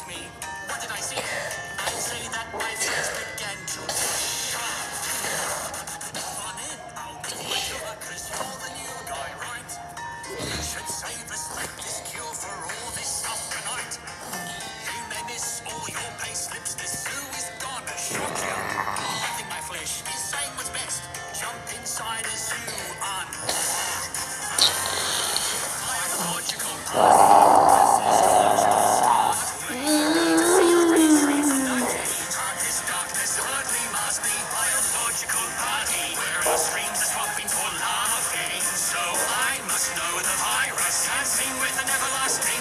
ask me, what did I see? I say that my face began to shine. On in, I'll be you a you're the new guy, right? You should save us like this cure for all this stuff tonight. You may miss all your pay slips, the zoo is gone to shock you. I think my flesh is saying what's best. Jump inside a zoo on. Logical. The biological body, where our are swapping for. So I must know the virus, dancing with an everlasting.